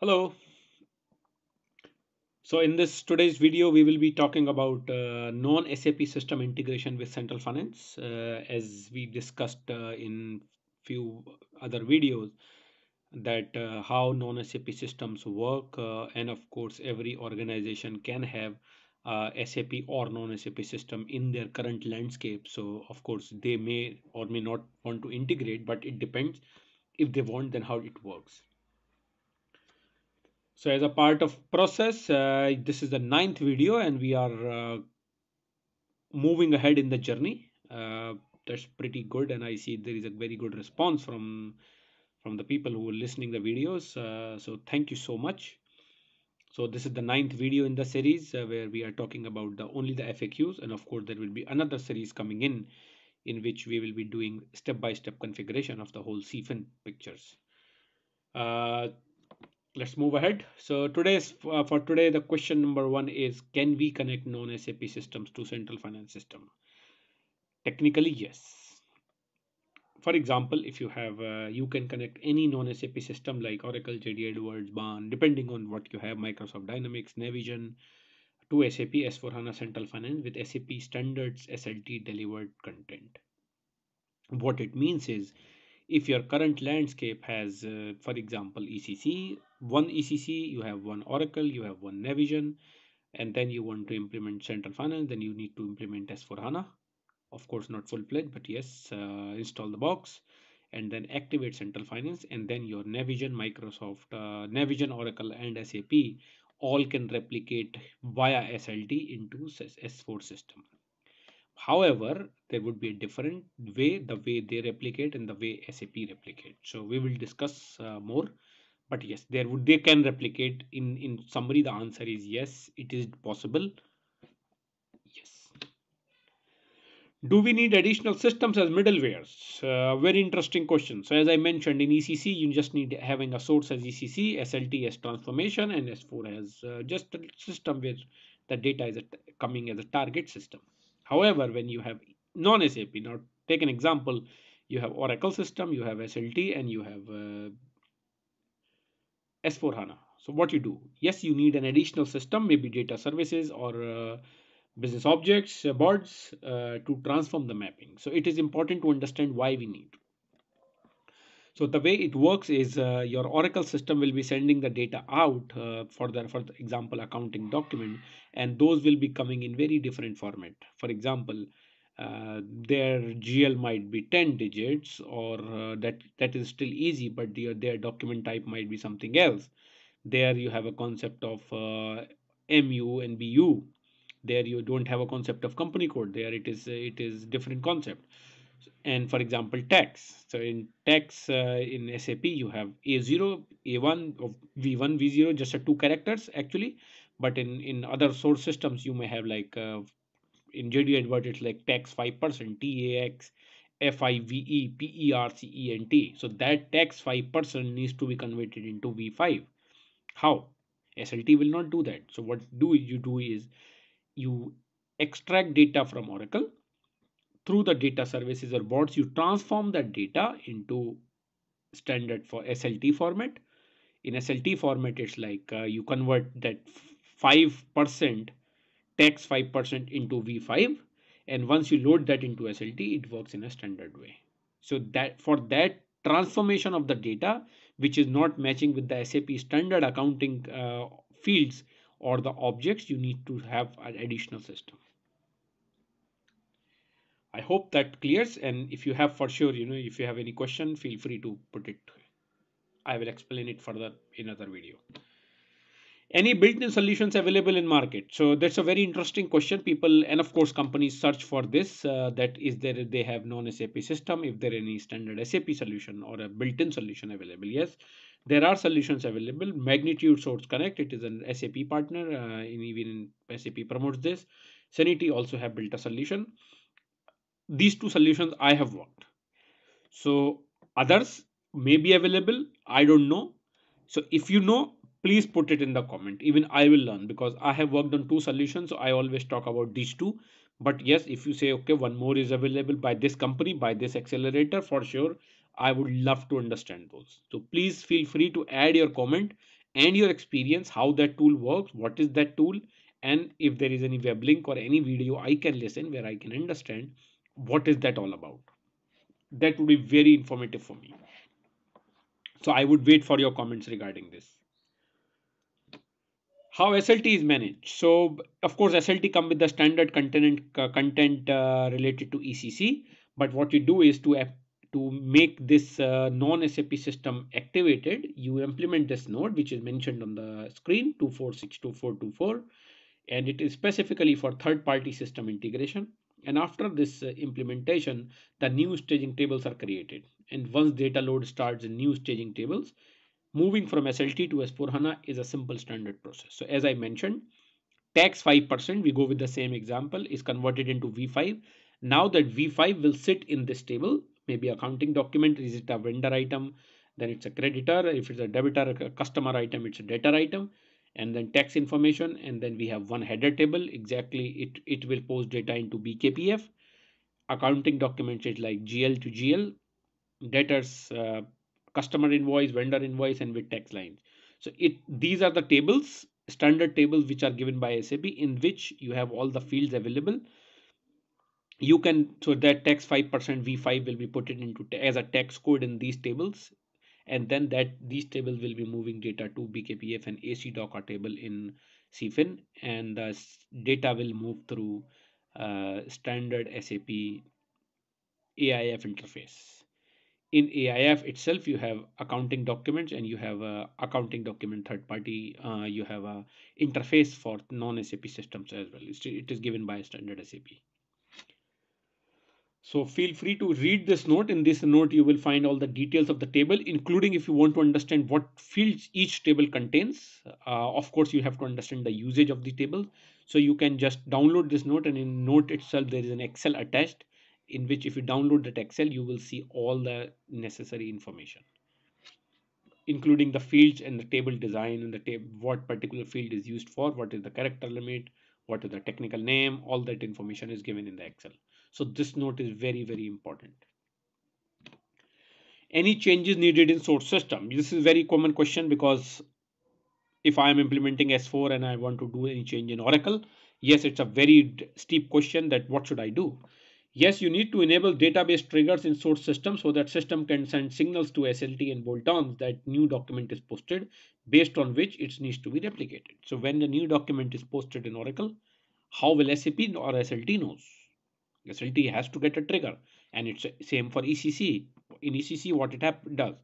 Hello. So in this today's video, we will be talking about uh, non-SAP system integration with Central Finance. Uh, as we discussed uh, in few other videos, that uh, how non-SAP systems work, uh, and of course, every organization can have uh, SAP or non-SAP system in their current landscape. So of course, they may or may not want to integrate, but it depends. If they want, then how it works. So as a part of process, uh, this is the ninth video and we are uh, moving ahead in the journey. Uh, that's pretty good and I see there is a very good response from from the people who are listening the videos. Uh, so thank you so much. So this is the ninth video in the series uh, where we are talking about the only the FAQs and of course there will be another series coming in in which we will be doing step-by-step -step configuration of the whole CFIN pictures. Let's move ahead. So today's uh, for today the question number one is can we connect non-sap systems to central finance system? Technically yes. For example if you have uh, you can connect any non-sap system like oracle jd edwards baan depending on what you have microsoft dynamics navision to sap s4 hana central finance with sap standards slt delivered content. What it means is if your current landscape has uh, for example ecc one ecc you have one oracle you have one navision and then you want to implement central finance then you need to implement s4 hana. Of course not full-fledged but yes uh, install the box and then activate central finance and then your navision microsoft uh, navision oracle and sap all can replicate via slt into s4 system However, there would be a different way, the way they replicate and the way SAP replicate. So we will discuss uh, more. But yes, there would they can replicate. In in summary, the answer is yes, it is possible. Yes. Do we need additional systems as middlewares? Uh, very interesting question. So as I mentioned in ECC, you just need having a source as ECC, SLT as transformation, and S4 as uh, just a system where the data is coming as a target system. However, when you have non-SAP, now take an example, you have Oracle system, you have SLT, and you have uh, S4 HANA. So what you do? Yes, you need an additional system, maybe data services or uh, business objects, uh, BODS uh, to transform the mapping. So it is important to understand why we need. So the way it works is uh, your Oracle system will be sending the data out uh, for the, for the example, accounting document, and those will be coming in very different format. For example, uh, their GL might be 10 digits or uh, that that is still easy, but their, their document type might be something else. There you have a concept of uh, MU and BU. There you don't have a concept of company code. There it is it is different concept and for example tax. So in tax uh, in sap you have a0 a1 of v1 v0 just a two characters actually. But in in other source systems you may have like uh, in jd edward it's like tax 5% tax five percent so that tax 5% needs to be converted into v5 how? Slt will not do that. So what do you do is you extract data from oracle through the data services or BODS, you transform that data into standard for SLT format. In SLT format, it's like uh, you convert that 5% tax 5% into V5 and once you load that into SLT, it works in a standard way. So that for that transformation of the data, which is not matching with the SAP standard accounting uh, fields or the objects, you need to have an additional system. I hope that clears. And if you have for sure, you know, if you have any question, feel free to put it. I will explain it further in another video. Any built-in solutions available in market? So that's a very interesting question. People and of course companies search for this. Uh, that is there they have non-SAP system. If there any standard SAP solution or a built-in solution available, yes, there are solutions available. Magnitude Source Connect. It is an SAP partner. Uh, in even SAP promotes this. Syniti also have built a solution these two solutions I have worked. So others may be available. I don't know. So if you know, please put it in the comment. Even I will learn because I have worked on two solutions. So I always talk about these two. But yes, if you say, okay, one more is available by this company, by this accelerator, for sure, I would love to understand those. So please feel free to add your comment and your experience how that tool works what is that tool and if there is any web link or any video i can listen where i can understand what is that all about that would be very informative for me so i would wait for your comments regarding this how SLT is managed. So of course SLT come with the standard content uh, content uh, related to ECC. But what you do is to to make this uh, non-SAP system activated, you implement this note which is mentioned on the screen 2462424 and it is specifically for third-party system integration. And after this uh, implementation, the new staging tables are created. And once data load starts in new staging tables, moving from SLT to S4HANA is a simple standard process. So as I mentioned, tax 5%, we go with the same example, is converted into V5. Now that V5 will sit in this table, maybe accounting document, is it a vendor item, then it's a creditor, if it's a debitor, a customer item, it's a debtor item, and then tax information, and then we have one header table, exactly it, it will post data into BKPF. Accounting documents is like GL to GL, debtors uh, customer invoice, vendor invoice, and with tax lines. So it these are the tables, standard tables which are given by SAP in which you have all the fields available. You can so that tax 5% V5 will be put it into as a tax code in these tables, and then that these tables will be moving data to BKPF and ACDOCA table in CFIN, and the data will move through uh, standard SAP AIF interface in AIF itself, you have accounting documents and you have a accounting document third party. Uh, you have a interface for non-SAP systems as well. It is given by standard SAP. So feel free to read this note. In this note, you will find all the details of the table, including if you want to understand what fields each table contains. Uh, of course, you have to understand the usage of the table. So you can just download this note and in note itself, there is an Excel attached in which if you download that Excel, you will see all the necessary information, including the fields and the table design and the table, what particular field is used for, what is the character limit, what is the technical name, all that information is given in the Excel. So this note is very, very important. Any changes needed in source system? This is very common question because if I am implementing S4 and I want to do any change in Oracle, yes, it's a very steep question that what should I do? Yes, you need to enable database triggers in source system so that system can send signals to SLT and bolt-ons that new document is posted based on which it needs to be replicated. So when the new document is posted in Oracle, how will SAP or SLT knows? SLT has to get a trigger and it's same for ECC. In ECC, what it does.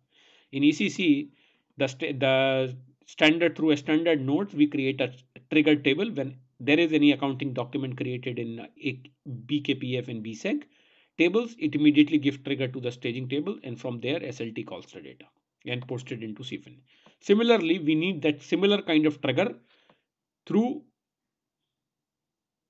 In ECC, the, st the standard through a standard note, we create a trigger table when there is any accounting document created in BKPF and BSEG tables, it immediately gives trigger to the staging table and from there SLT calls the data and posted into CFIN. Similarly, we need that similar kind of trigger through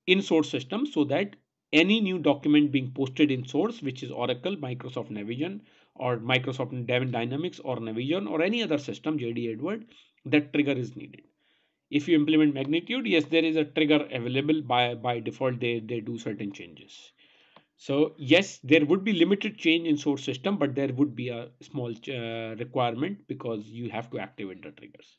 in source system so that any new document being posted in source, which is Oracle, Microsoft Navision, or Microsoft Dynamics or Navision or any other system, JD Edward, that trigger is needed. If you implement magnitude yes there is a trigger available by by default they they do certain changes. So yes there would be limited change in source system but there would be a small uh, requirement because you have to activate the triggers.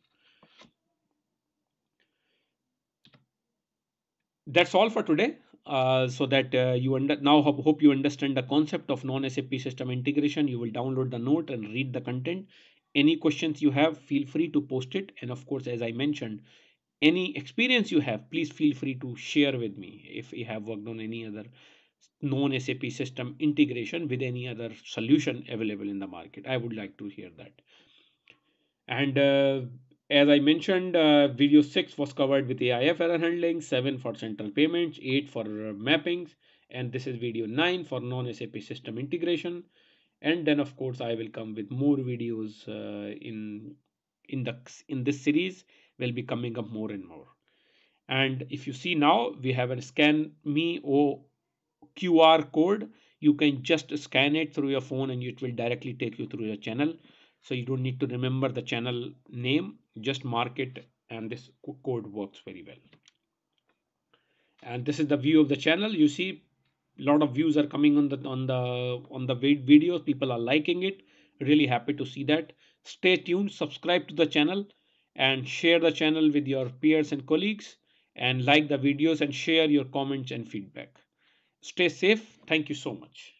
That's all for today uh, so that uh, you under now hope you understand the concept of non-SAP system integration. You will download the note and read the content. Any questions you have, feel free to post it. And of course, as I mentioned, any experience you have, please feel free to share with me if you have worked on any other non-SAP system integration with any other solution available in the market. I would like to hear that. And uh, as I mentioned, uh, video 6 was covered with AIF error handling, 7 for central payments, 8 for uh, mappings, and this is video 9 for non-SAP system integration. And then of course I will come with more videos uh, in in the in this series will be coming up more and more. And if you see now, we have a scan me o QR code. You can just scan it through your phone and it will directly take you through your channel. So you don't need to remember the channel name, just mark it and this code works very well. And this is the view of the channel. You see a lot of views are coming on the on the on the videos. People are liking it. Really happy to see that. Stay tuned, subscribe to the channel and share the channel with your peers and colleagues and like the videos and share your comments and feedback. Stay safe. Thank you so much.